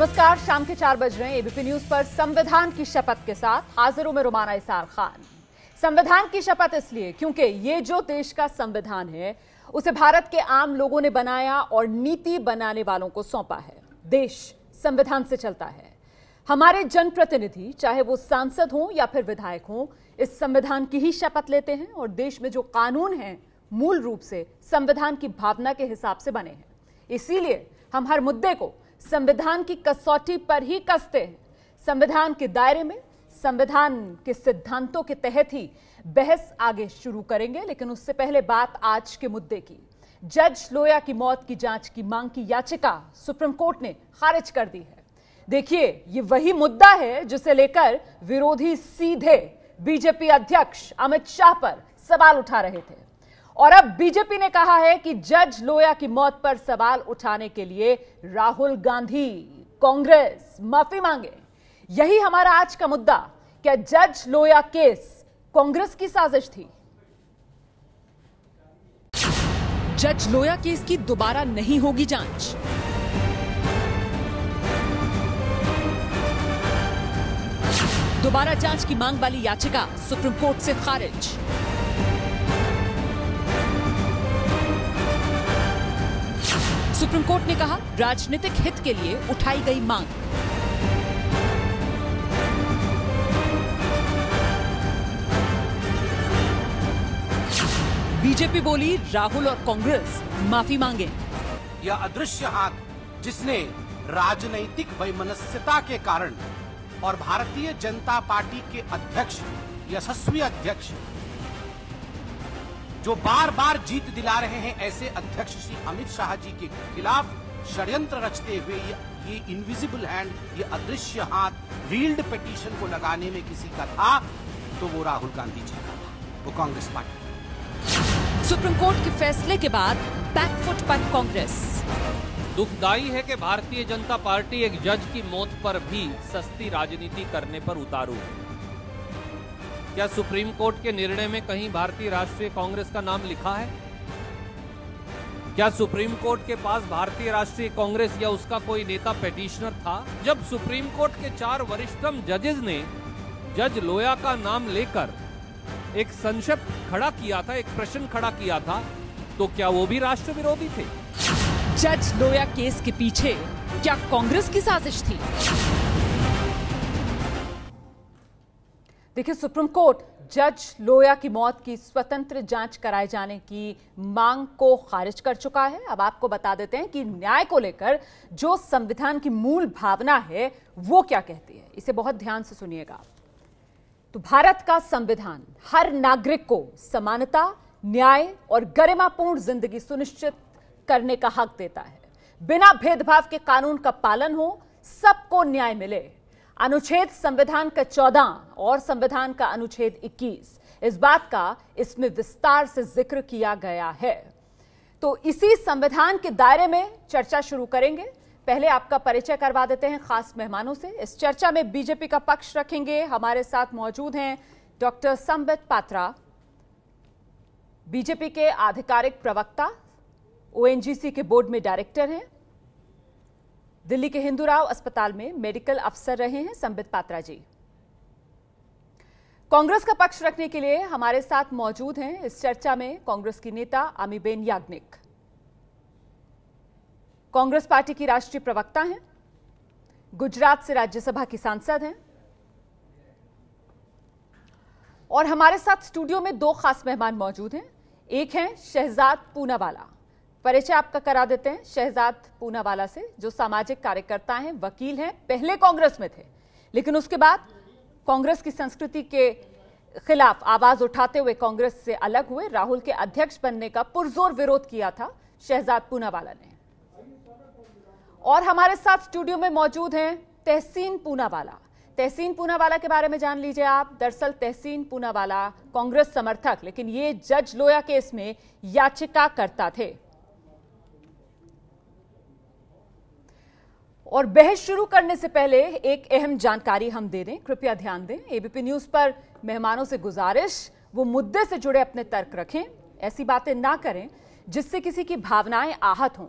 नमस्कार, शाम के चार बज रहे हैं। एबीपी न्यूज़ पर संविधान की शपथ के साथ हाजिरों में रुमाना इसार खान। संविधान की शपथ इसलिए क्योंकि ये जो देश का संविधान है, उसे भारत के आम लोगों ने बनाया और नीति बनाने वालों को सौंपा है। देश संविधान से चलता है। हमारे जनप्रतिनिधि, चाहे वो सांसद हों या फिर विधायक हों, इस संविधान की ही शपथ लेते हैं और देश में जो कानून हैं, मूल रूप से संविधान की भावना के हिसाब से बने हैं। इसीलिए हम हर मुद्दे को संविधान की कसौटी पर ही कसते हैं। संविधान के दायरे में, संविधान के सिद्धांतों के तहत ही बहस आगे शुरू करेंगे, लेकिन उससे पहले बात आज के मुद्दे की। जज लोया की मौत की जाँच की मांग की याचिका सुप्रीम कोर्ट ने खारिज कर दी है। देखिए, ये वही मुद्दा है जिसे लेकर विरोधी सीधे बीजेपी अध्यक्ष अमित शाह पर सवाल उठा रहे थे। और अब बीजेपी ने कहा है कि जज लोया की मौत पर सवाल उठाने के लिए राहुल गांधी कांग्रेस माफ़ी मांगे। यही हमारा आज का मुद्दा, क्या जज लोया केस कांग्रेस की साजिश थी? जज लोया केस की दोबारा नहीं होगी जाँच। दोबारा जाँच की मांग वाली याचिका सुप्रीम कोर्ट से खारिज। सुप्रीम कोर्ट ने कहा, राजनीतिक हित के लिए उठाई गई मांग। बीजेपी बोली, राहुल और कांग्रेस माफ़ी मांगे। यह अदृश्य हाथ, जिसने राजनैतिक वैमनस्यता के कारण और भारतीय जनता पार्टी के अध्यक्ष, यशस्वी अध्यक्ष जो बार बार जीत दिला रहे हैं ऐसे अध्यक्ष श्री अमित शाह जी के खिलाफ षड्यंत्र रचते हुए ये, ये इनविजिबल हैंड ये अदृश्य हाथ रील्ड पिटीशन को लगाने में किसी का था तो वो राहुल गांधी जी का था वो कांग्रेस पार्टी सुप्रीम कोर्ट के फैसले के बाद बैकफुट पर कांग्रेस। दुखदाई है कि भारतीय जनता पार्टी एक जज की मौत पर भी सस्ती राजनीति करने पर उतारू। है क्या सुप्रीम कोर्ट के निर्णय में कहीं भारतीय राष्ट्रीय कांग्रेस का नाम लिखा है? क्या सुप्रीम कोर्ट के पास भारतीय राष्ट्रीय कांग्रेस या उसका कोई नेता पेटिशनर था? जब सुप्रीम कोर्ट के चार वरिष्ठतम जजेस ने जज लोया का नाम लेकर एक संशय खड़ा किया था, एक प्रश्न खड़ा किया था तो क्या वो भी राष्ट्र विरोधी थे? जज लोया केस के पीछे क्या कांग्रेस की साजिश थी? देखिए, सुप्रीम कोर्ट जज लोया की मौत की स्वतंत्र जाँच कराए जाने की मांग को खारिज कर चुका है। अब आपको बता देते हैं कि न्याय को लेकर जो संविधान की मूल भावना है, वो क्या कहती है? इसे बहुत ध्यान से सुनिएगा। तो भारत का संविधान, हर नागरिक को समानता, न्याय और गरिमापूर्ण ज़िंदगी सुनिश्चित करने का हक देता है। बिना भेदभाव के कानून का पालन हो, सबको न्याय मिले। अनुच्छेद संविधान का चौदह और संविधान का अनुच्छेद 21 इस बात का इसमें विस्तार से ज़िक्र किया गया है। तो इसी संविधान के दायरे में चर्चा शुरू करेंगे। पहले आपका परिचय करवा देते हैं खास मेहमानों से। इस चर्चा में बीजेपी का पक्ष रखेंगे। हमारे साथ मौजूद हैं डॉक्टर संबित पात्रा, बीजेपी के आधिकारिक प्रवक्ता, ओएनजीसी के बोर्ड में डायरेक्टर हैं। दिल्ली के हिंदूराव अस्पताल में मेडिकल अफसर रहे हैं संबित पात्रा जी। कांग्रेस का पक्ष रखने के लिए हमारे साथ मौजूद हैं इस चर्चा में कांग्रेस की नेता अमीबेन याग्निक। कांग्रेस पार्टी की राष्ट्रीय प्रवक्ता हैं। गुजरात से राज्यसभा की सांसद हैं। और हमारे साथ स्टूडियो में दो खास मेहमान मौजूद हैं। एक हैं शहजाद पूनावाला। परिचय आपका करा देते हैं शहजाद पूनावाला से, जो सामाजिक कार्यकर्ता हैं, वकील हैं, पहले कांग्रेस में थे। लेकिन उसके बाद कांग्रेस की संस्कृति के खिलाफ आवाज़ उठाते हुए कांग्रेस से अलग हुए। राहुल के अध्यक्ष बनने का पुरजोर विरोध किया था शहजाद पूनावाला ने। और हमारे साथ स्टूडियो में मौजूद हैं तहसीन पूनावाला। तहसीन पूनावाला के बारे में जान लीजिए आप। दरअसल तहसीन पूनावाला कांग्रेस समर्थक, लेकिन ये जज लोया केस में याचिका करता थे। और बहस शुरू करने से पहले एक अहम जानकारी हम दे दें। कृपया ध्यान दें एबीपी न्यूज़ पर मेहमानों से गुजारिश, वो मुद्दे से जुड़े अपने तर्क रखें, ऐसी बातें ना करें जिससे किसी की भावनाएँ आहत हों।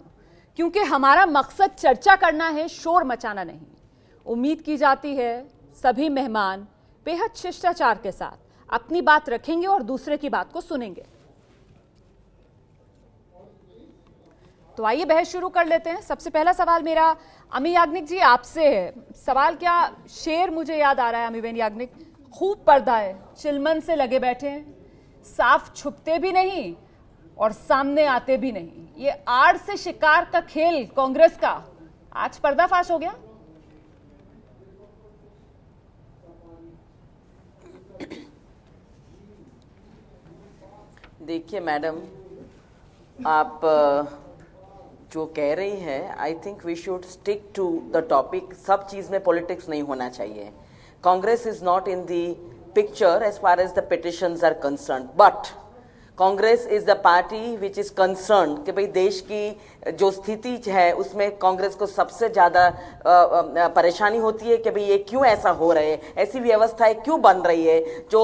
क्योंकि हमारा मकसद चर्चा करना है, शोर मचाना नहीं। उम्मीद की जाती है, सभी मेहमान बेहद शिष्टाचार के साथ अपनी बात रखेंगे और दूसरे की बात को सुनेंगे। तो आइए बहस शुरू कर लेते हैं। सबसे पहला सवाल मेरा, अमी याग्निक जी, आपसे है। सवाल क्या शेर मुझे याद आ रहा है, अमीबेन याग्निक? खूब पर्दा है, चिलमन से लगे बैठे हैं। साफ़ छुपते भी नहीं और सामने आते भी नहीं। ये आड़ से शिकार का खेल कांग्रेस का। आज पर्दाफाश हो गया। देखिए मैडम, आप जो कह रही है I think we should stick to the topic सब चीज़ में पॉलिटिक्स नहीं होना चाहिए। Congress is not in the picture as far as the petitions are concern but Congress is the party which is concern कि भाई देश की जो स्थिति है, उसमें कांग्रेस को सबसे ज़्यादा परेशानी होती है कि भाई ये क्यों ऐसा हो रहे ऐसी व्यवस्थाएँ क्यों बन रही है जो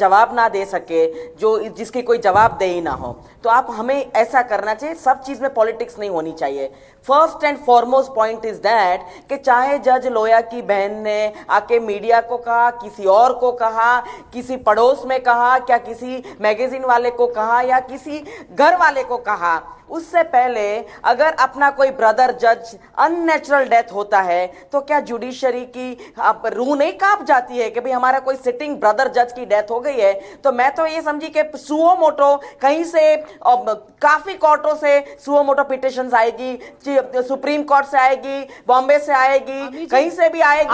जवाब ना दे सके, जो जिसकी कोई जवाब दे ही ना हो? तो आप हमें ऐसा करना चाहिए, सब चीज़ में पॉलिटिक्स नहीं होनी चाहिए। First and foremost point is that कि चाहे जज लोया की बहन ने, आके मीडिया को कहा, किसी और को कहा, किसी पड़ोस में कहा, क्या किसी मैगजीन वाले को कहा, या किसी घर वाले को कहा उससे पहले अगर अपना कोई ब्रदर जज अननेचुरल डेथ होता है तो क्या जुडिशरी की आप रू नहीं काँप जाती है कि भाई हमारा कोई सिटिंग ब्रदर जज की डेथ हो गई है? तो मैं तो ये समझी कि सुओ मोटो कहीं से काफ़ी कोर्टों से सुओ मोटो पिटिशन आएगी सुप्रीम कोर्ट से आएगी बॉम्बे से आएगी कहीं से भी आएगी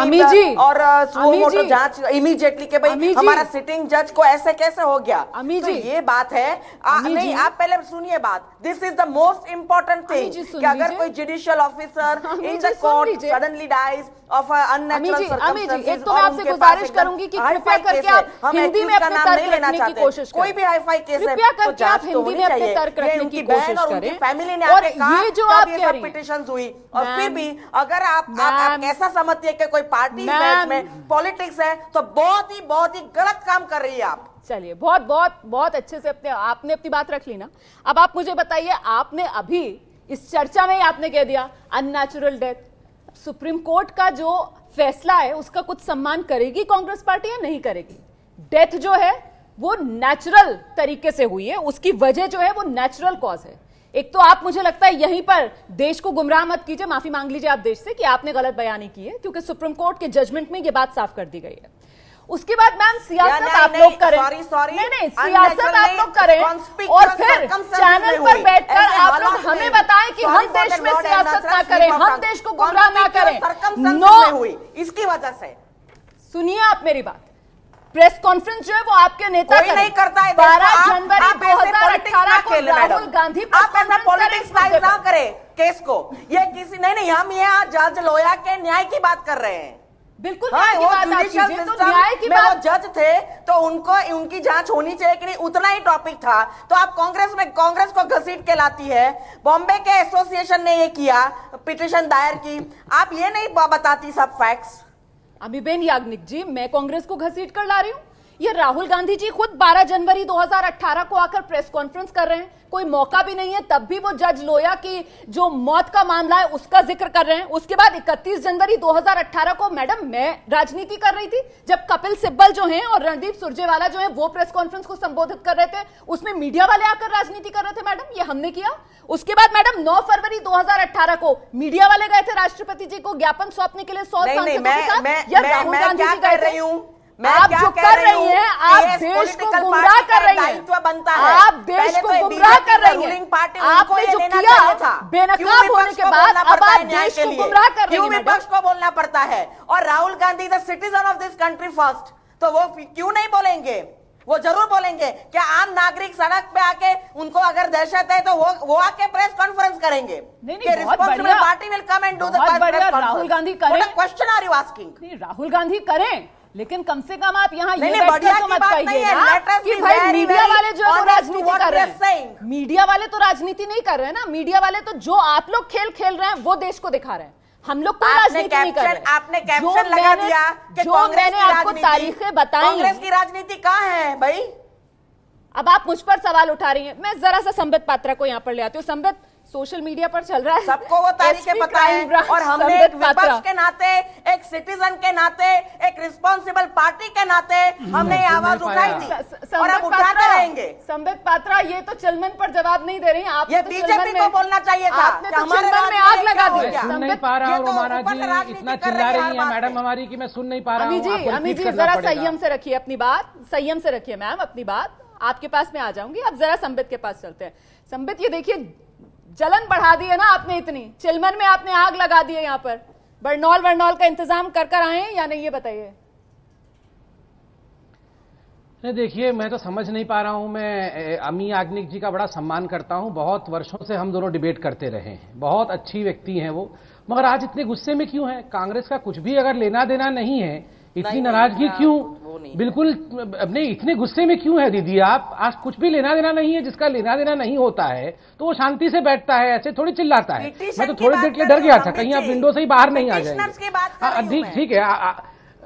और सुओ मोटो जाँच इमीडिएटली के भाई हमारा सिटिंग जज को ऐसे कैसे हो गया? तो ये बात है। आ, नहीं आप पहले सुनिए बात। This is the most important thing कि अगर कोई judicial officer in the court suddenly dies of unnatural circumstances एक तो मैं आपसे गुजारिश करूँगी कि कृपया करके आप हिंदी में अपने तर्क रखने की कोशिश कोई भी केस है कृपया करके आप हिंदी में अपने तर्क रखने की कोशिश करें। फैमिली ने कहा ये जो आप कह रही पिटिशन हुई। और फिर भी अगर आप आप ऐसा समझते हैं कि कोई पार्टी में पॉलिटिक्स है तो बहुत ही बहुत ही गलत काम कर रही है आप। चलिए, बहुत बहुत बहुत अच्छे से अपने, आपने अपनी बात रख ली ना। अब आप मुझे बताइए, आपने अभी इस चर्चा में ही आपने कह दिया अननेचुरल डेथ सुप्रीम कोर्ट का जो फैसला है, उसका कुछ सम्मान करेगी कांग्रेस पार्टी या नहीं करेगी? डेथ जो है, वो नेचुरल तरीके से हुई है, उसकी वजह जो है, वो नेचुरल कॉज है। एक तो आप, मुझे लगता है, यहीं पर देश को गुमराह मत कीजिए, माफ़ी मांग लीजिए आप देश से कि आपने गलत बयानी की है, क्योंकि सुप्रीम कोर्ट के जजमेंट में ये बात साफ़ कर दी गई है। उसके बाद मैम सियासत आप लोग करें। सॉरी सॉरी नहीं नहीं सियासत आप लोग करें और फिर चैनल पर बैठकर आप लोग हमें बताएँ कि हम देश में सियासत ना करें हम देश को गुमराह ना करें। नो हुई। इसकी वजह से। सुनिए आप मेरी बात। प्रेस कॉन्फ्रेंस जो है वो आपके नेता कोई नहीं करता है बारह जनवरी दो हज़ार अठारह को राहुल गांधी आप ऐसा पॉलिटिक्स ना करें केस को। ये किसी नहीं नहीं हम यहाँ जज लोया के न्याय की बात कर रहे हैं। बिल्कुल हाँ, वो जुडिशियल तो न्याय की बात वो जज थे तो उनको उनकी जाँच होनी चाहिए कि नहीं उतना ही टॉपिक था। तो आप कांग्रेस में कांग्रेस को घसीट के लाती है। बॉम्बे के एसोसिएशन ने ये किया पिटिशन दायर की। आप ये नहीं बताती सब फैक्ट्स अमीबेन याग्निक जी मैं कांग्रेस को घसीट कर ला रही हूँ। ये राहुल गांधी जी खुद 12 जनवरी 2018 को आकर प्रेस कॉन्फ्रेंस कर रहे हैं। कोई मौका भी नहीं है तब भी वो जज लोया की जो मौत का मामला है उसका ज़िक्र कर रहे हैं। उसके बाद 31 जनवरी 2018 को मैडम मैं राजनीति कर रही थी जब कपिल सिब्बल जो हैं और रणदीप सुरजेवाला जो है वो प्रेस कॉन्फ्रेंस को संबोधित कर रहे थे। उसमें मीडिया वाले आकर राजनीति कर रहे थे मैडम ये हमने किया। उसके बाद मैडम 9 फरवरी 2018 को मीडिया वाले गए थे राष्ट्रपति जी को ज्ञापन सौंपने के लिए सौ सांसदों के साथ या राहुल गांधी जी गए थे? मैं आप जो कर रही हैं आप देश को गुमराह कर रही हैं। बनता है। आप देश को गुमराह कर रही हैं। आपने जो किया बेनकाब होने के बाद अब आप देश को गुमराह कर रही हैं विपक्ष को बोलना पड़ता है? और Rahul Gandhi the citizen of this country first तो वो क्यों नहीं बोलेंगे? वो ज़रूर बोलेंगे। क्या आम नागरिक सड़क पे आके उनको अगर दहशत है तो वो वो आके प्रेस कॉन्फ्रेंस करेंगे? नहीं नहीं party will come and do the Rahul Gandhi करें। Question are you asking Rahul Gandhi करें। लेकिन कम से कम आप यहाँ ये तो मत कहिए कि भाई मीडिया वाले जो राजनीति कर रहे हैं। मीडिया वाले तो राजनीति नहीं कर रहे हैं ना। मीडिया वाले तो जो आप लोग खेल खेल रहे हैं वो देश को दिखा रहे हैं। हम लोग कोई राजनीति नहीं कर रहे। आपने कैप्शन लगा दिया कि जो मैंने आपको तारीखें बताई कांग्रेस की राजनीति कहाँ है भाई? अब आप मुझ पर सवाल उठा रही हैं। मैं जरा सा संबित पात्रा को यहाँ पर ले आती हूँ। संबित सोशल मीडिया पर चल रहा है। सबको वो तारीखें पता है। और हमने एक विपक्ष के नाते एक सिटीजन के नाते एक रिस्पॉन्सिबल पार्टी के नाते हमने ये आवाज़ उठाई थी। और अब उठाते रहेंगे। संबित पात्रा ये तो चिलमन पर जवाब नहीं दे रही आप ये तो बीजेपी को बोलना चाहिए था आपने तो हमारे में आग लगा दी। सुन नहीं पा रहा हूँ तो रोमाना जी इतना चिल्ला रही है मैडम हमारी कि मैं सुन नहीं पा रहा अमी हूँ जी अमी जी जरा संयम से रखिए अपनी बात संयम से रखिए मैम अपनी बात। आपके पास में आ जाऊँगी अब जरा संबित के पास चलते हैं। संबित ये देखिए जलन बढ़ा दी है ना आपने इतनी। चिलमन में आपने आग लगा दी है यहाँ पर। बरनौल, वरनौल का इंतज़ाम कर कर आए या नहीं, ये बताइए। नहीं, देखिए, मैं तो समझ नहीं पा रहा हूँ। मैं अमी याग्निक जी का बड़ा सम्मान करता हूँ। बहुत वर्षों से हम दोनों डिबेट करते रहे हैं। बहुत अच्छी व्यक्ति हैं वो। मगर आज इतने गुस्से में क्यों है? कांग्रेस का कुछ भी अगर लेना देना नहीं है इतनी नाराज़गी क्यों? नहीं बिल्कुल अपने इतने गुस्से में क्यों है दीदी आप? आज कुछ भी लेना देना नहीं है जिसका लेना देना नहीं होता है तो वो शांति से बैठता है ऐसे थोड़ी चिल्लाता है। मैं तो थोड़ी देर के लिए डर गया था कहीं आप विंडो से ही बाहर नहीं आ जाएँगे। हाँ, हूँ ठीक ठीक है आ- आ-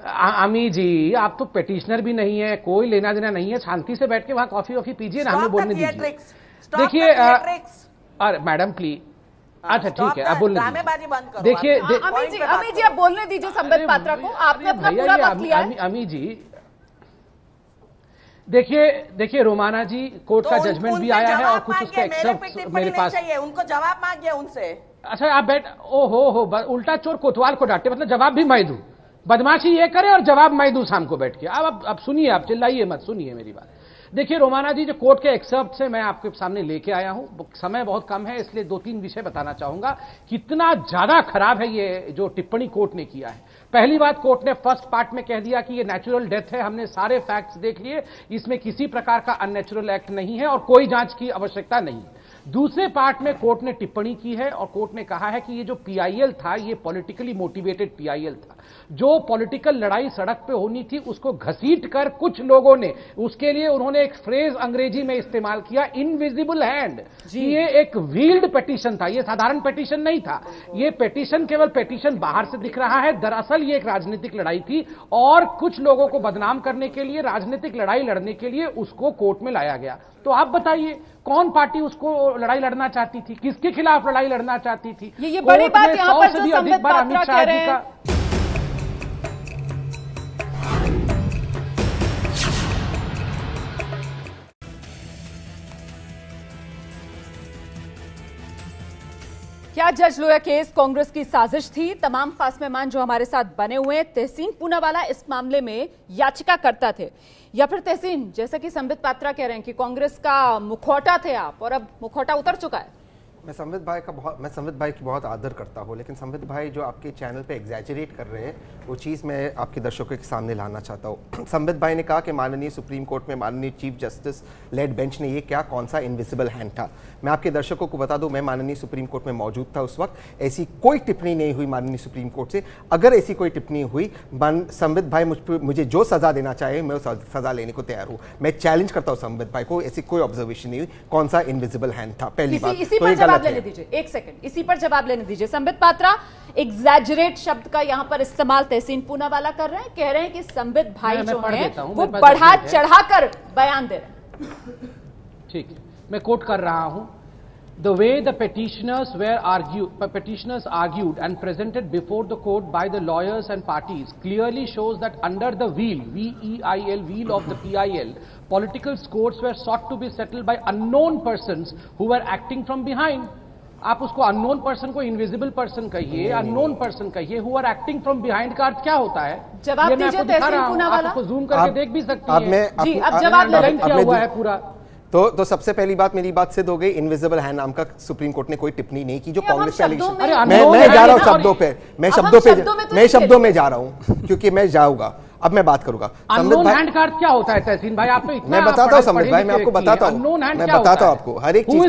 आ- अमी जी आप तो पेटिशनर भी नहीं है कोई लेना देना नहीं है शांति से बैठ के वहाँ कॉफ़ी वॉफी पीजिए ना हमें बोलने दीजिए। देखिए. अरे मैडम प्लीज़ हाँ, अच्छा ठीक है अब बोलने ड्रामेबाजी बंद करो। देखिए आप। दे- अमी जी पे बात अमी जी करो। बोलने दीजिए संबित पात्रा को। आपने अपना पूरा वक्त लिया है। अमी जी देखिए देखिए रोमाना जी कोर्ट तो का जजमेंट भी आया है और कुछ उसके मेरे एक्सेप्ट मेरे पास चाहिए उनको जवाब मांगिए उनसे। अच्छा आप बैठ ओ हो हो उल्टा चोर कोतवाल को डांटे मतलब जवाब भी मैं दू। बदमाशी ये करे और जवाब मैं दू शाम को बैठ के। अब अब, अब सुनिए आप चिल्लाइए मत सुनिए मेरी बात। देखिए, रोमाना जी, जो कोर्ट के एक्सेप्ट से मैं आपके सामने लेके आया हूँ। समय बहुत कम है, इसलिए दो तीन विषय बताना चाहूँगा। कितना ज़्यादा खराब है ये, जो टिप्पणी कोर्ट ने किया है। पहली बात, कोर्ट ने फ़र्स्ट पार्ट में कह दिया कि ये नेचुरल डेथ है, हमने सारे फैक्ट्स देख लिए, इसमें किसी प्रकार का अननेचुरल एक्ट नहीं है और कोई जाँच की आवश्यकता नहीं है। दूसरे पार्ट में कोर्ट ने टिप्पणी की है और कोर्ट ने कहा है कि ये जो पीआईएल था ये पॉलिटिकली मोटिवेटेड पीआईएल था। जो पॉलिटिकल लड़ाई सड़क पे होनी थी उसको घसीट कर कुछ लोगों ने उसके लिए उन्होंने एक फ्रेज अंग्रेज़ी में इस्तेमाल किया इनविजिबल हैंड ये एक व्हील्ड पेटिशन था ये साधारण पेटिशन नहीं था। ये पेटिशन केवल पेटिशन बाहर से दिख रहा है दरअसल ये एक राजनीतिक लड़ाई थी और कुछ लोगों को बदनाम करने के लिए राजनीतिक लड़ाई लड़ने के लिए उसको कोर्ट में लाया गया। तो आप बताइए कौन पार्टी उसको लड़ाई लड़ना चाहती थी किसके खिलाफ लड़ाई लड़ना चाहती थी ये- ये बड़ी बात यहाँ पर जो संबित पात्रा कह रहे हैं। क्या जज लोया केस कांग्रेस की साजिश थी? तमाम खास मेहमान जो हमारे साथ बने हुए हैं, तहसीन पूनावाला इस मामले में याचिका करता थे। या फिर तहसीन, जैसा कि संबित पात्रा कह रहे हैं कि कांग्रेस का मुखौटा थे आप, और अब मुखौटा उतर चुका है। मैं संबित भाई का बहुत मैं संबित भाई की बहुत आदर करता हूँ लेकिन संवित भाई जो आपके चैनल पे एग्जैजरेट कर रहे हैं वो चीज़ मैं आपके दर्शकों के सामने लाना चाहता हूँ। संबित भाई ने कहा कि माननीय सुप्रीम कोर्ट में माननीय चीफ जस्टिस लेड बेंच ने ये क्या कौन सा इनविजिबल हैंड था? मैं आपके दर्शकों को बता दूँ मैं माननीय सुप्रीम कोर्ट में मौजूद था उस वक्त ऐसी कोई टिप्पणी नहीं हुई माननीय सुप्रीम कोर्ट से। अगर ऐसी कोई टिप्पणी हुई संवित भाई मुझ मुझे जो सजा देना चाहे मैं उस सजा लेने को तैयार हूँ। मैं चैलेंज करता हूँ संबित भाई को ऐसी कोई ऑब्जर्वेशन नहीं हुई कौन सा इनविजिबल हैंड था? पहली बात तो ये जवाब लेने दीजिए। एक सेकंड इसी पर जवाब लेने दीजिए। संबित पात्रा एग्जैजरेट शब्द का यहाँ पर इस्तेमाल तहसीन पूना वाला कर रहे हैं कह रहे हैं कि संबित भाई जो हैं वो बढ़ा चढ़ा है। बयान दे रहे हैं। ठीक है। मैं कोट कर रहा हूँ। The way the petitioners were argued, petitioners argued and presented before the court by the lawyers and parties clearly shows that under the wheel, V-E-I-L, wheel of the PIL, political scores were sought to be settled by unknown persons who were acting from behind. आप उसको unknown person को invisible person कहिए unknown person कहिए who are acting from behind का अर्थ क्या होता है जवाब दीजिए हूँ। आप उसको जूम करके देख भी सकती हैं जी, अब जवाब किया मैं हुआ है पूरा तो तो सबसे पहली बात मेरी बात सिद्ध हो गई। इनविजिबल हैंड नाम का सुप्रीम कोर्ट ने कोई टिप्पणी नहीं की जो कांग्रेस मैं मैं जा रहा हूँ शब्दों पे। मैं शब्दों पे में तो मैं शब्दों में जा रहा हूँ क्योंकि मैं जाऊँगा। अब मैं बात करूँगा। समृद्ध भाई हैंड का अर्थ क्या होता है तहसीन भाई? आप तो इतना मैं बताता हूँ समृद्ध भाई मैं आपको बताता हूँ। मैं बताता हूँ आपको। हर एक चीज़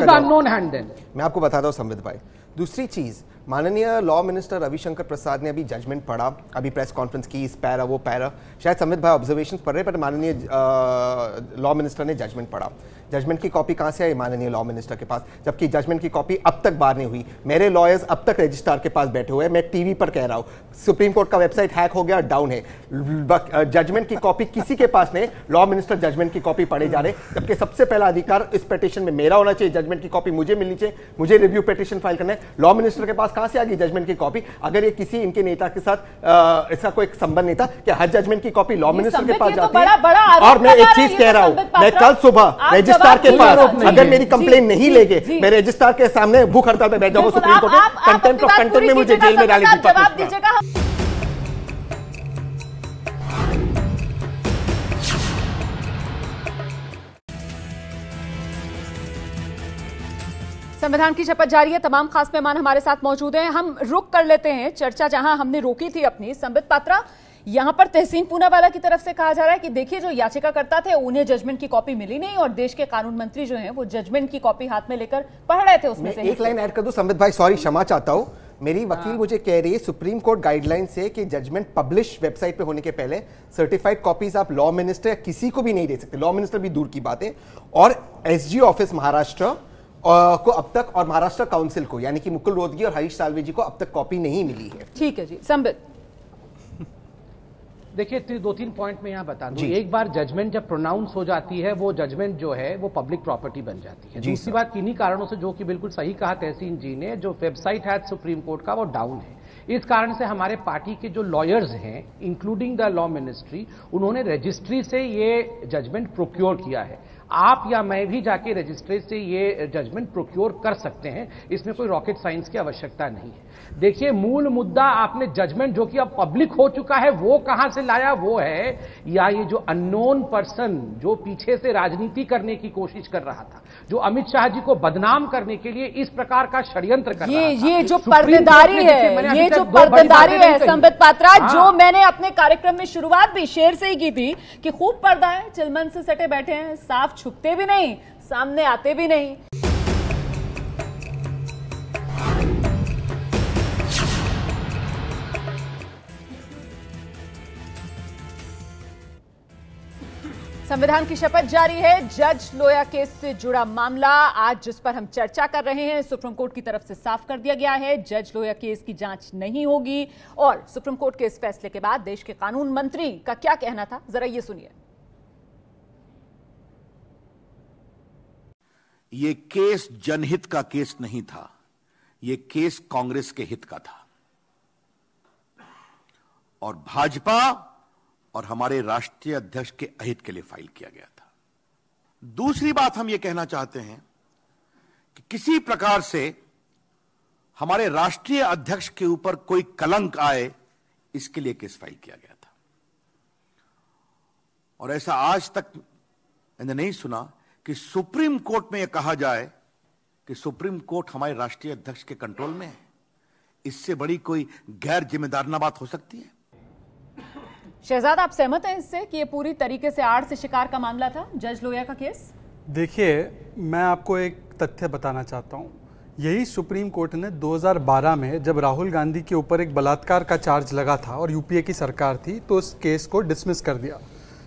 मैं आपको बताता हूँ समृद्ध भाई। दूसरी चीज़ माननीय लॉ मिनिस्टर रविशंकर प्रसाद ने अभी जजमेंट पढ़ा। अभी प्रेस कॉन्फ्रेंस की, इस पैरा, वो पैरा। शायद समित भाई ऑब्जर्वेशन पढ़ रहे पर माननीय लॉ मिनिस्टर ने जजमेंट पढ़ा। जजमेंट की कॉपी कहाँ से आई माननीय लॉ मिनिस्टर के पास? जबकि जजमेंट की कॉपी अब तक बाहर नहीं हुई। मेरे लॉयर्स अब तक रजिस्ट्रार के पास बैठे हुए हैं। मैं टीवी पर कह रहा हूँ। सुप्रीम कोर्ट का वेबसाइट हैक हो गया डाउन है। जजमेंट की कॉपी किसी के पास नहीं। लॉ मिनिस्टर जजमेंट की कॉपी पढ़े जा रहे जबकि सबसे पहला अधिकार इस पिटिशन में मेरा होना चाहिए। जजमेंट की कॉपी मुझे मिलनी चाहिए। मुझे रिव्यू पिटिशन फ़ाइल करना है। लॉ मिनिस्टर के पास कहाँ से आ गई जजमेंट की कॉपी अगर ये किसी इनके नेता के साथ इसका कोई संबंध नहीं था कि हर जजमेंट की कॉपी लॉ मिनिस्टर के पास तो जाती बड़ा- बड़ा है और मैं एक चीज़ कह रहा हूँ मैं कल सुबह रजिस्ट्रार के पास अगर मेरी कंप्लेन नहीं लेंगे मैं रजिस्ट्रार के सामने भूख हड़ताल पे बैठ जाऊँगा सुप्रीम कोर्ट में कंटेंट ऑफ़ कंटेंट में मुझे जेल में डाले संविधान की शपथ जारी है तमाम खास मेहमान हमारे साथ मौजूद हैं। हम रुक कर लेते हैं चर्चा जहाँ हमने रोकी थी अपनी। संबित पात्रा यहाँ पर तहसीन पूनावाला की तरफ़ से कहा जा रहा है कि देखिए जो याचिकाकर्ता थे उन्हें जजमेंट की कॉपी मिली नहीं और देश के कानून मंत्री जो हैं वो जजमेंट की कॉपी हाथ में लेकर पढ़ रहे थे उसमें से एक लाइन ऐड कर दूँ? संबित भाई सॉरी क्षमा चाहता हूँ। मेरी वकील मुझे कह रही है सुप्रीम कोर्ट गाइडलाइन से कि जजमेंट पब्लिश वेबसाइट पे होने के पहले सर्टिफाइड कॉपीज आप लॉ मिनिस्टर या किसी को भी नहीं दे सकते। लॉ मिनिस्टर भी दूर की बात है। और एसजी ऑफ़िस महाराष्ट्र को अब तक और महाराष्ट्र काउंसिल को यानी कि मुकुल रोहतगी और हरीश साल्वे जी को अब तक कॉपी नहीं मिली है। ठीक है जी संबित। देखिए ती- दो तीन पॉइंट में यहाँ बता दूँ। एक बार जजमेंट जब प्रोनाउंस हो जाती है वो जजमेंट जो है वो पब्लिक प्रॉपर्टी बन जाती है। जी, दूसरी बात किन्हीं कारणों से जो कि बिल्कुल सही कहा तहसीन जी ने जो वेबसाइट है सुप्रीम कोर्ट का वो डाउन है। इस कारण से हमारे पार्टी के जो लॉयर्स हैं इंक्लूडिंग द लॉ मिनिस्ट्री उन्होंने रजिस्ट्री से ये जजमेंट प्रोक्योर किया है। आप या मैं भी जाके रजिस्ट्रेट से ये जजमेंट प्रोक्योर कर सकते हैं। इसमें कोई रॉकेट साइंस की आवश्यकता नहीं है। देखिए मूल मुद्दा आपने जजमेंट जो कि अब पब्लिक हो चुका है वो कहाँ से लाया? वो है या ये जो अननोन पर्सन जो पीछे से राजनीति करने की कोशिश कर रहा था जो अमित शाह जी को बदनाम करने के लिए इस प्रकार का षड्यंत्र कर ये ये जो पर्देदारी है ये जो पर्देदारी है संबित पात्रा हाँ। जो मैंने अपने कार्यक्रम में शुरुआत भी शेर से ही की थी कि खूब पर्दा है चिलमन से सटे बैठे हैं साफ़ छुपते भी नहीं, सामने आते भी नहीं। संविधान की शपथ जारी है। जज लोया केस से जुड़ा मामला आज जिस पर हम चर्चा कर रहे हैं, सुप्रीम कोर्ट की तरफ़ से साफ़ कर दिया गया है। जज लोया केस की जाँच नहीं होगी और सुप्रीम कोर्ट के इस फैसले के बाद देश के कानून मंत्री का क्या कहना था? जरा ये सुनिए। ये केस जनहित का केस नहीं था, ये केस कांग्रेस के हित का था। और भाजपा और हमारे राष्ट्रीय अध्यक्ष के अहित के लिए फ़ाइल किया गया था। दूसरी बात हम ये कहना चाहते हैं कि किसी प्रकार से हमारे राष्ट्रीय अध्यक्ष के ऊपर कोई कलंक आए, इसके लिए केस फ़ाइल किया गया था। और ऐसा आज तक मैंने नहीं सुना कि सुप्रीम कोर्ट में यह कहा जाए कि सुप्रीम कोर्ट हमारे राष्ट्रीय अध्यक्ष के कंट्रोल में है। इससे बड़ी कोई गैर जिम्मेदारना बात हो सकती है। शहजाद आप सहमत हैं इससे कि ये पूरी तरीके से आड़ से शिकार का मामला था जज लोया का केस? देखिए मैं आपको एक तथ्य बताना चाहता हूँ। यही सुप्रीम कोर्ट ने 2012 में जब राहुल गांधी के ऊपर एक बलात्कार का चार्ज लगा था और यूपीए की सरकार थी तो उस केस को डिसमिस कर दिया।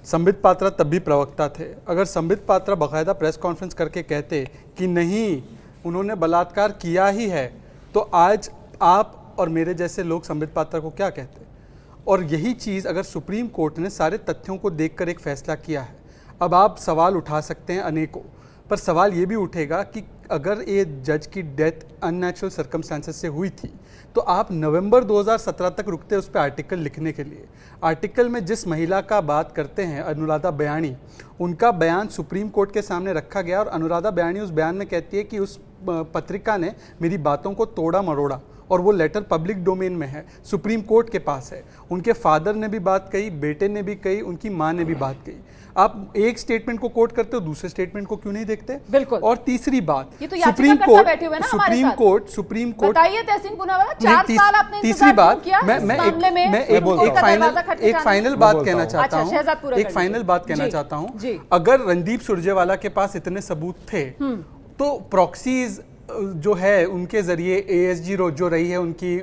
संबित पात्रा तब भी प्रवक्ता थे। अगर संबित पात्रा बाकायदा प्रेस कॉन्फ्रेंस करके कहते कि नहीं, उन्होंने बलात्कार किया ही है तो आज आप और मेरे जैसे लोग संबित पात्रा को क्या कहते? और यही चीज़ अगर सुप्रीम कोर्ट ने सारे तथ्यों को देखकर एक फैसला किया है, अब आप सवाल उठा सकते हैं अनेकों। पर सवाल ये भी उठेगा कि अगर ये जज की डेथ अननेचुरल सर्कमस्टांसेस से हुई थी तो आप नवंबर 2017 तक रुकते उस पर आर्टिकल लिखने के लिए। आर्टिकल में जिस महिला का बात करते हैं, अनुराधा बयानी, उनका बयान सुप्रीम कोर्ट के सामने रखा गया और अनुराधा बयानी उस बयान में कहती है कि उस पत्रिका ने मेरी बातों को तोड़ा मरोड़ा और वो लेटर पब्लिक डोमेन में है, सुप्रीम कोर्ट के पास है। उनके फादर ने भी बात कही, बेटे ने भी कही, उनकी माँ ने भी बात कही। आप एक स्टेटमेंट को कोट करते हो दूसरे स्टेटमेंट को क्यों नहीं देखते? बिल्कुल। और तीसरी बात ये तो सुप्रीम कोर्ट बैठे हुए ना सुप्रीम कोर्ट सुप्रीम कोर्ट बताइए तहसीन पुनावाला चार तीस- साल आपने तीसरी बात मैं मैं एक फाइनल एक फाइनल बात कहना चाहता अच्छा, हूँ। एक फाइनल बात कहना चाहता हूँ। अगर रणदीप सुरजेवाला के पास इतने सबूत थे तो प्रॉक्सीज जो है उनके ज़रिए ए एस एएसजी जो रही है उनकी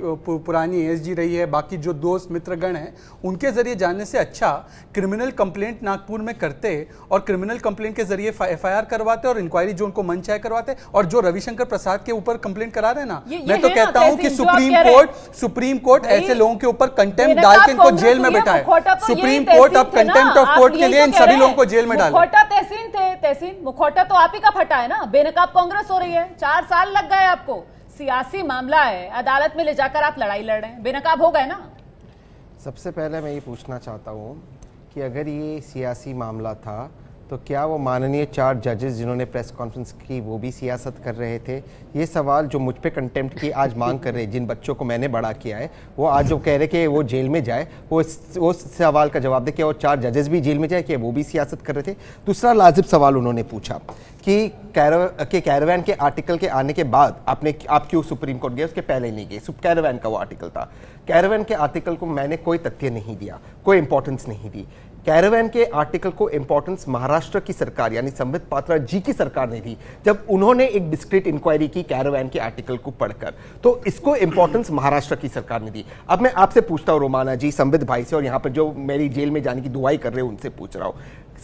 पुरानी एएसजी रही है बाकी जो दोस्त मित्रगण हैं उनके ज़रिए जानने से अच्छा क्रिमिनल कंप्लेंट नागपुर में करते और क्रिमिनल कंप्लेंट के ज़रिए एफआईआर करवाते और इंक्वायरी जो उनको मन चाहे करवाते और जो रविशंकर प्रसाद के ऊपर कंप्लेंट करा रहे ना मैं तो कहता हूँ कि सुप्रीम कोर्ट सुप्रीम कोर्ट ऐसे लोगों के ऊपर कंटेम्प्ट डाल के इनको जेल में बैठा है। सुप्रीम कोर्ट अब कंटेम्प्ट ऑफ़ कोर्ट के लिए इन सभी लोगों को जेल में डाले तहसीन थे तहसीन मुखौटा तो आप ही का फटा है ना बेनकाब कांग्रेस हो रही है चार साल लग गए आपको। सियासी मामला है, अदालत में ले जाकर आप लड़ाई लड़ रहे हैं। बेनकाब हो गए ना? सबसे पहले मैं ये पूछना चाहता हूँ कि अगर ये सियासी मामला था तो क्या वो माननीय चार जजेस जिन्होंने प्रेस कॉन्फ्रेंस की, वो भी सियासत कर रहे थे? ये सवाल जो मुझ पर कंटेम्प्ट की आज मांग कर रहे हैं, जिन बच्चों को मैंने बड़ा किया है, वो आज जो कह रहे कि वो जेल में जाए, वो वो सवाल का जवाब दे कि वो चार जजेस भी जेल में जाए कि वो भी सियासत कर रहे थे? दूसरा लाजिब सवाल उन्होंने पूछा कि कैरव के कैरवैन के आर्टिकल के आने के बाद आपने, आप क्यों सुप्रीम कोर्ट गए? उसके पहले नहीं गए। कैरवैन का वो आर्टिकल था। कैरवैन के आर्टिकल को मैंने कोई तथ्य नहीं दिया, कोई इंपॉर्टेंस नहीं दी। कैरावैन के आर्टिकल को इंपॉर्टेंस महाराष्ट्र की सरकार, यानी संबित पात्रा जी की सरकार ने दी, जब उन्होंने एक डिस्क्रिट इंक्वायरी की कैरावैन के आर्टिकल को पढ़कर। तो इसको इंपॉर्टेंस महाराष्ट्र की सरकार ने दी। अब मैं आपसे पूछता हूँ, रोमाना जी, संबित भाई से, और यहाँ पर जो मेरी जेल में जाने की दुआई कर रहे हो, उनसे पूछ रहा हूँ।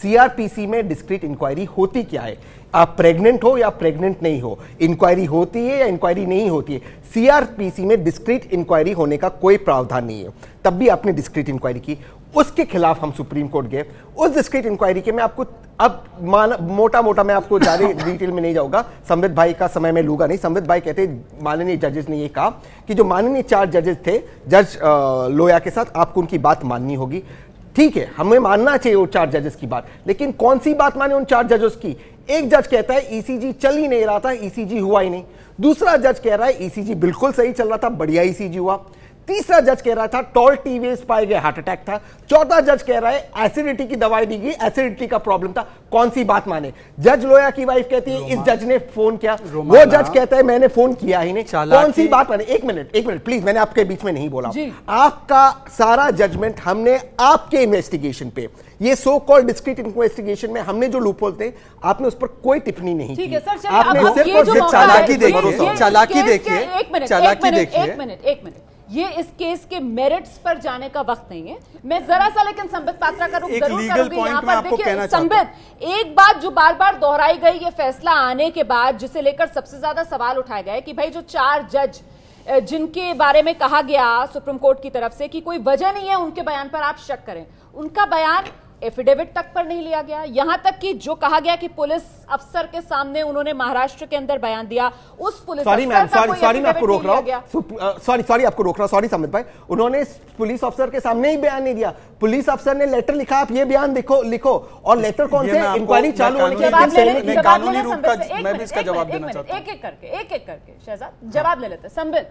सीआरपीसी में डिस्क्रिट इंक्वायरी होती क्या है? आप प्रेग्नेंट हो या प्रेग्नेंट नहीं हो? इंक्वायरी होती है या इंक्वायरी नहीं होती है? सीआरपीसी में डिस्क्रिट इंक्वायरी होने का कोई प्रावधान नहीं है। तब भी आपने डिस्क्रिट इंक्वायरी की। उसके खिलाफ हम सुप्रीम कोर्ट गए। उस डिस्क्रिट इंक्वायरी के मैं आपको अब मान मोटा मोटा मैं आपको ज़्यादा डिटेल में नहीं जाऊँगा। संबित भाई का समय में लूँगा नहीं। संबित भाई कहते माननीय जजेस ने ये कहा कि जो माननीय चार जजेस थे जज लोया के साथ आपको उनकी बात माननी होगी। ठीक है हमें मानना चाहिए वो चार जजेस की बात। लेकिन कौन सी बात माने उन चार जजेस की? एक जज कहता है ईसीजी चल ही नहीं रहा था ईसीजी हुआ ही नहीं। दूसरा जज कह रहा है ईसीजी बिल्कुल सही चल रहा था बढ़िया ईसीजी हुआ। तीसरा जज कह रहा था टॉल टीवीएस पाए गए हार्ट अटैक था। चौथा जज कह रहा है एसिडिटी की दवाई दी गई एसिडिटी का प्रॉब्लम था। कौन सी बात माने? जज लोया की वाइफ कहती है इस जज ने फ़ोन किया। वो जज कहता है मैंने फ़ोन किया ही नहीं। कौन सी बात माने? एक मिनट एक मिनट प्लीज़ मैंने आपके बीच में नहीं बोला। आपका सारा जजमेंट हमने आपके इन्वेस्टिगेशन पे। ये सो कॉल्ड डिस्क्रीट इन्वेस्टिगेशन में हमने जो लूप होते आपने उस पर कोई टिप्पणी नहीं की। आपने सिर्फ़ और सिर्फ़ चालाकी देखिए चालाकी देखिए चालाकी देखिए। एक मिनट एक मिनट। ये इस केस के मेरिट्स पर जाने का वक्त नहीं है। मैं जरा सा लेकिन संबित पात्रा का रुख ज़रूर करूँगी यहाँ पर। देखिए संबित एक बात जो बार बार दोहराई गई ये फैसला आने के बाद जिसे लेकर सबसे ज़्यादा सवाल उठाए गए कि भाई जो चार जज जिनके बारे में कहा गया सुप्रीम कोर्ट की तरफ़ से कि कोई वजह नहीं है उनके बयान पर आप शक करें। उनका बयान एफिडेविट तक पर नहीं लिया गया। यहाँ तक कि जो कहा गया कि पुलिस अफसर के सामने उन्होंने महाराष्ट्र के अंदर बयान दिया उस police sorry ma'am sorry sorry मैं आपको रोक रहा हूँ। सॉरी सॉरी आपको रोक रहा हूँ। सॉरी समित भाई उन्होंने पुलिस अफसर के सामने ही बयान नहीं दिया। पुलिस अफसर ने लेटर लिखा आप ये बयान देखो लिखो। और लेटर कौन से? इंक्वायरी चालू होने के बाद कानूनी रूप का मैं भी इसका जवाब देना चाहता एक एक करके एक एक करके। शहजाद जवाब ले लेते संबित।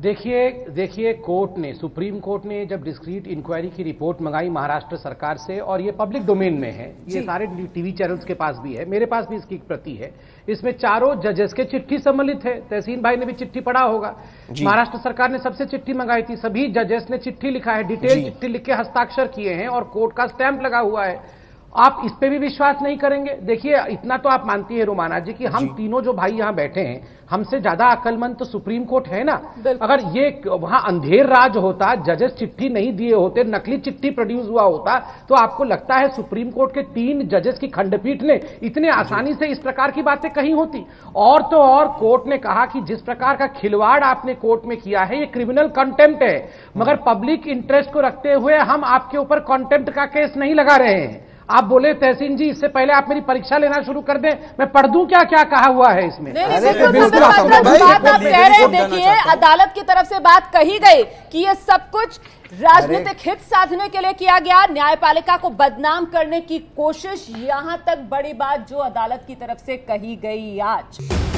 देखिए देखिए कोर्ट ने सुप्रीम कोर्ट ने जब डिस्क्रीट इंक्वायरी की रिपोर्ट मंगाई महाराष्ट्र सरकार से और ये पब्लिक डोमेन में है ये सारे टीवी चैनल्स के पास भी है मेरे पास भी इसकी प्रति है। इसमें चारों जजेस के चिट्ठी सम्मिलित है तहसीन भाई ने भी चिट्ठी पढ़ा होगा। महाराष्ट्र सरकार ने सबसे चिट्ठी मंगाई थी सभी जजेस ने चिट्ठी लिखा है डिटेल चिट्ठी लिख के हस्ताक्षर किए हैं और कोर्ट का स्टैंप लगा हुआ है। आप इस पे भी विश्वास नहीं करेंगे। देखिए इतना तो आप मानती है रोमाना जी कि हम जी। तीनों जो भाई यहाँ बैठे हैं हमसे ज़्यादा अकलमंद तो सुप्रीम कोर्ट है ना? अगर ये वहाँ अंधेर राज होता जजेस चिट्ठी नहीं दिए होते नकली चिट्ठी प्रोड्यूस हुआ होता तो आपको लगता है सुप्रीम कोर्ट के तीन जजेस की खंडपीठ ने इतने आसानी से इस प्रकार की बातें कही होती? और तो और कोर्ट ने कहा कि जिस प्रकार का खिलवाड़ आपने कोर्ट में किया है ये क्रिमिनल कंटेम्प्ट है। मगर पब्लिक इंटरेस्ट को रखते हुए हम आपके ऊपर कंटेम्प्ट का केस नहीं लगा रहे हैं। आप बोले तहसीन जी इससे पहले आप मेरी परीक्षा लेना शुरू कर दें। मैं पढ़ दूँ क्या? क्या कहा हुआ है इसमें? देखिए अदालत की तरफ़ से बात कही गई कि ये सब कुछ राजनीतिक हित साधने के लिए किया गया। न्यायपालिका को बदनाम करने की कोशिश यहाँ तक बड़ी बात जो अदालत की तरफ़ से कही गई आज।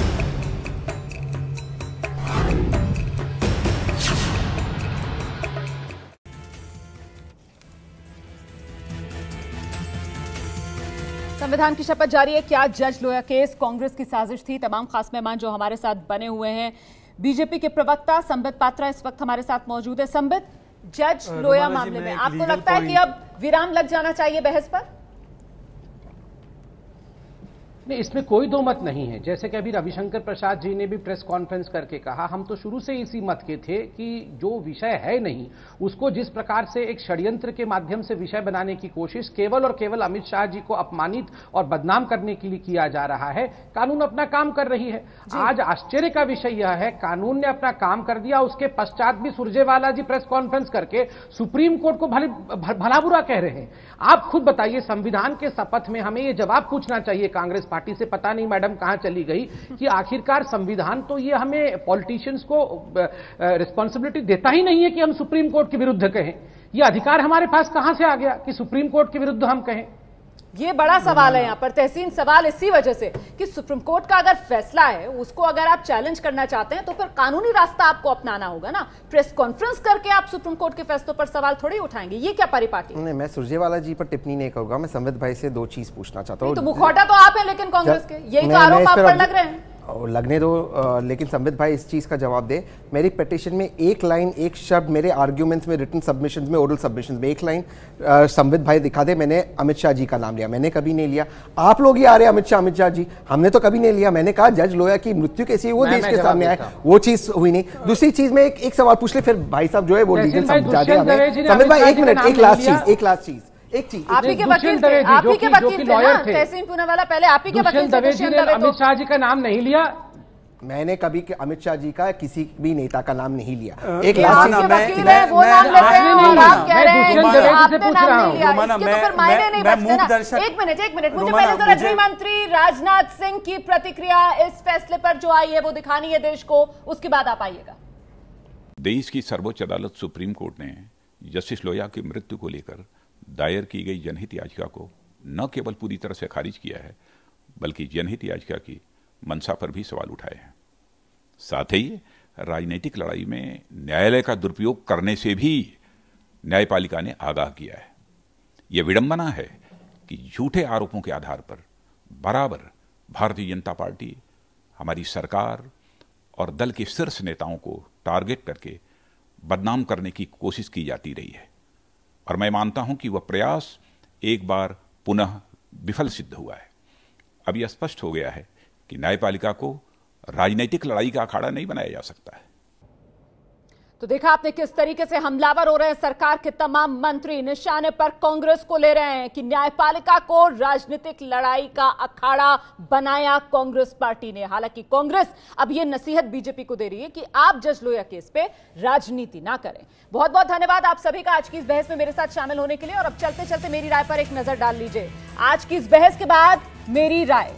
संविधान की शपथ जारी है। क्या जज लोया केस कांग्रेस की साजिश थी? तमाम खास मेहमान जो हमारे साथ बने हुए हैं। बीजेपी के प्रवक्ता संबित पात्रा इस वक्त हमारे साथ मौजूद है। संबित जज लोया मामले में आपको लगता है कि अब विराम लग जाना चाहिए बहस पर? नहीं इसमें कोई दो मत नहीं है। जैसे कि अभी रविशंकर प्रसाद जी ने भी प्रेस कॉन्फ्रेंस करके कहा हम तो शुरू से इसी मत के थे कि जो विषय है नहीं उसको जिस प्रकार से एक षड्यंत्र के माध्यम से विषय बनाने की कोशिश केवल और केवल अमित शाह जी को अपमानित और बदनाम करने के लिए किया जा रहा है कानून अपना काम कर रही है। आज आश्चर्य का विषय यह है कानून ने अपना काम कर दिया उसके पश्चात भी सुरजेवाला जी प्रेस कॉन्फ्रेंस करके सुप्रीम कोर्ट को भले भला बुरा कह रहे हैं। आप खुद बताइए संविधान के शपथ में हमें यह जवाब पूछना चाहिए कांग्रेस पार्टी से पता नहीं मैडम कहाँ चली गई कि आखिरकार संविधान तो ये हमें पॉलिटिशियंस को रिस्पॉन्सिबिलिटी देता ही नहीं है कि हम सुप्रीम कोर्ट के विरुद्ध कहें। यह अधिकार हमारे पास कहाँ से आ गया कि सुप्रीम कोर्ट के विरुद्ध हम कहें? ये बड़ा सवाल है यहाँ पर तहसीन सवाल इसी वजह से कि सुप्रीम कोर्ट का अगर फैसला है उसको अगर आप चैलेंज करना चाहते हैं तो फिर कानूनी रास्ता आपको अपनाना होगा ना। प्रेस कॉन्फ्रेंस करके आप सुप्रीम कोर्ट के फैसलों पर सवाल थोड़ी उठाएँगे। ये क्या परिपाटी? नहीं मैं सुरजेवाला जी पर टिप्पणी नहीं करूँगा मैं संवित भाई से दो चीज़ पूछना चाहता हूँ। तो मुखौटा तो आप है लेकिन कांग्रेस के। यही तो आरोप आप पर लग रहे हैं। और लगने दो आ, लेकिन संबित भाई इस चीज़ का जवाब दे। मेरी पिटिशन में एक लाइन एक शब्द मेरे आर्ग्यूमेंट्स में रिटर्न सबमिशन में ओरल सबमिशन में एक लाइन संबित भाई दिखा दे मैंने अमित शाह जी का नाम लिया। मैंने कभी नहीं लिया। आप लोग ही आ रहे अमित शाह अमित शाह जी। हमने तो कभी नहीं लिया। मैंने कहा जज लोया की मृत्यु कैसी है? वो देश के सामने आए। वो चीज़ हुई नहीं। दूसरी चीज़ में एक सवाल पूछ ले फिर भाई साहब जो है वो लीगल समझा दे हमें। संबित भाई एक मिनट एक लास्ट चीज़ एक लास्ट चीज़। एक चीज़ आप ही के वकील थे आप ही के वकील थे ना तहसीन पूनावाला पहले आप ही के वकील थे अमित शाह जी का नाम नहीं लिया। मैंने कभी अमित शाह जी का किसी भी नेता का नाम नहीं लिया। एक लास्ट चीज़ वकील है वो नाम लेते हैं और आप कह रहे हैं आपने नाम नहीं लिया इसके तो फिर मायने नहीं बचते ना। एक मिनट एक मिनट मुझे पहले जरा गृह मंत्री राजनाथ सिंह की प्रतिक्रिया इस फैसले पर जो आई है वो दिखानी है देश को उसके बाद आप आइएगा। देश की सर्वोच्च अदालत सुप्रीम कोर्ट ने जस्टिस लोया की मृत्यु को लेकर दायर की गई जनहित याचिका को न केवल पूरी तरह से खारिज किया है, बल्कि जनहित याचिका की मंशा पर भी सवाल उठाए हैं। साथ ही राजनीतिक लड़ाई में न्यायालय का दुरुपयोग करने से भी न्यायपालिका ने आगाह किया है। यह विडंबना है कि झूठे आरोपों के आधार पर बराबर भारतीय जनता पार्टी, हमारी सरकार और दल के शीर्ष नेताओं को टारगेट करके बदनाम करने की कोशिश की जाती रही है। और मैं मानता हूँ कि वह प्रयास एक बार पुनः विफल सिद्ध हुआ है। अब यह स्पष्ट हो गया है कि न्यायपालिका को राजनीतिक लड़ाई का अखाड़ा नहीं बनाया जा सकता है। तो देखा आपने किस तरीके से हमलावर हो रहे हैं सरकार के तमाम मंत्री। निशाने पर कांग्रेस को ले रहे हैं कि न्यायपालिका को राजनीतिक लड़ाई का अखाड़ा बनाया कांग्रेस पार्टी ने। हालाँकि कांग्रेस अब यह नसीहत बीजेपी को दे रही है कि आप जज लोया केस पे राजनीति ना करें। बहुत बहुत धन्यवाद आप सभी का आज की इस बहस में मेरे साथ शामिल होने के लिए। और अब चलते चलते मेरी राय पर एक नज़र डाल लीजिए। आज की इस बहस के बाद मेरी राय।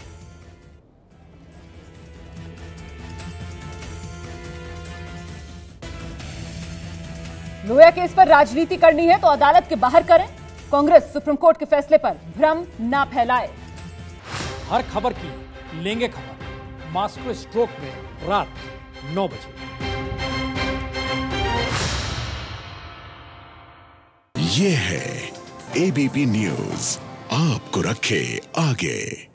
लोया केस पर राजनीति करनी है तो अदालत के बाहर करें। कांग्रेस सुप्रीम कोर्ट के फैसले पर भ्रम ना फैलाए। हर खबर की लेंगे खबर। मास्टर स्ट्रोक में रात नौ बजे। ये है एबीपी न्यूज़ आपको रखे आगे।